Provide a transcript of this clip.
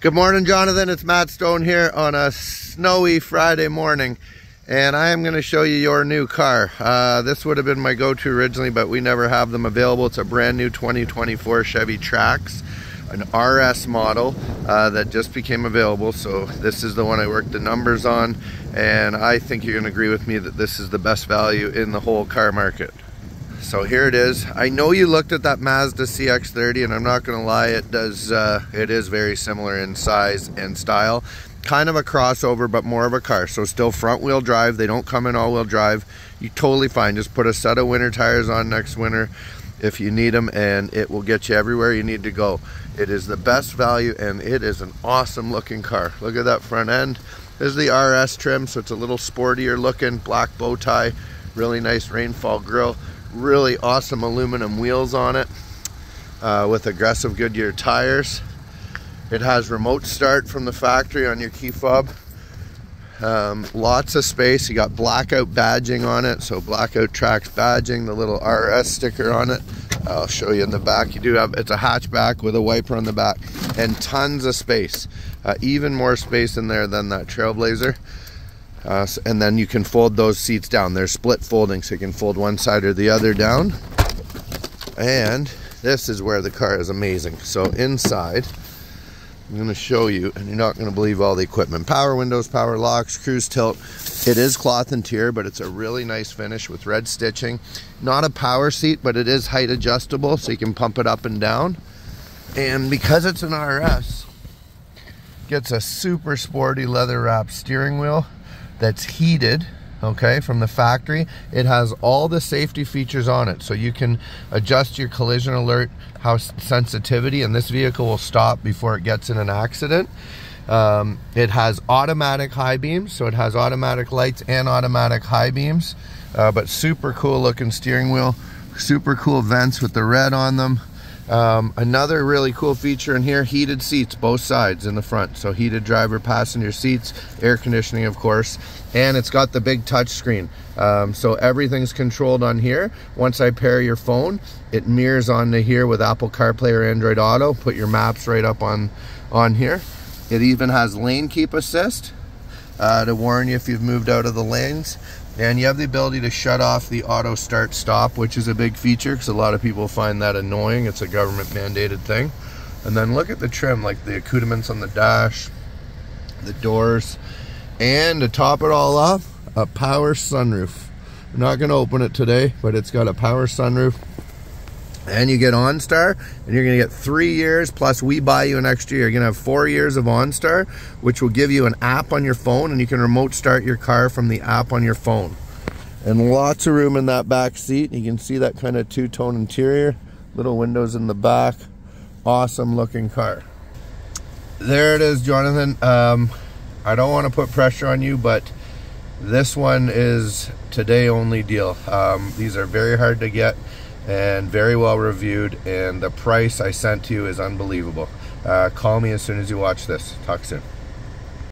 Good morning, Jonathan. It's Matt Stone here on a snowy Friday morning. And I am going to show you your new car. Uh, this would have been my go-to originally, but we never have them available. It's a brand new 2024 Chevy Trax, an RS model uh, that just became available. So this is the one I worked the numbers on. And I think you're going to agree with me that this is the best value in the whole car market. So here it is. I know you looked at that Mazda CX-30 and I'm not gonna lie, it does, uh, it is very similar in size and style. Kind of a crossover, but more of a car. So still front wheel drive. They don't come in all wheel drive. You totally fine. Just put a set of winter tires on next winter if you need them and it will get you everywhere you need to go. It is the best value and it is an awesome looking car. Look at that front end. This is the RS trim, so it's a little sportier looking, black bow tie, really nice rainfall grill really awesome aluminum wheels on it uh, with aggressive Goodyear tires. It has remote start from the factory on your key fob. Um, lots of space. You got blackout badging on it, so blackout Trax badging, the little RS sticker on it. I'll show you in the back. You do have it's a hatchback with a wiper on the back and tons of space. Uh, even more space in there than that Trailblazer. Uh, and then you can fold those seats down. They're split folding, so you can fold one side or the other down. And this is where the car is amazing. So inside, I'm going to show you, and you're not going to believe all the equipment. Power windows, power locks, cruise tilt. It is cloth interior, but it's a really nice finish with red stitching. Not a power seat, but it is height adjustable, so you can pump it up and down. And because it's an RS, gets a super sporty leather wrap steering wheel that's heated okay from the factory it has all the safety features on it. So you can adjust your collision alert how sensitivity and this vehicle will stop before it gets in an accident. Um, it has automatic high beams so it has automatic lights and automatic high beams uh, but super cool looking steering wheel super cool vents with the red on them um, another really cool feature in here, heated seats, both sides in the front. So heated driver passenger seats, air conditioning of course, and it's got the big touch screen. Um, so everything's controlled on here. Once I pair your phone, it mirrors onto here with Apple CarPlay or Android Auto. Put your maps right up on, on here. It even has lane keep assist uh, to warn you if you've moved out of the lanes. And you have the ability to shut off the auto start stop, which is a big feature because a lot of people find that annoying. It's a government mandated thing. And then look at the trim, like the accoutrements on the dash, the doors, and to top it all off, a power sunroof. I'm not going to open it today, but it's got a power sunroof and you get OnStar, and you're gonna get three years, plus we buy you an extra year. You're gonna have four years of OnStar, which will give you an app on your phone, and you can remote start your car from the app on your phone. And lots of room in that back seat. You can see that kind of two-tone interior, little windows in the back. Awesome looking car. There it is, Jonathan. Um, I don't want to put pressure on you, but this one is today only deal. Um, these are very hard to get and very well reviewed and the price I sent to you is unbelievable. Uh, call me as soon as you watch this. Talk soon.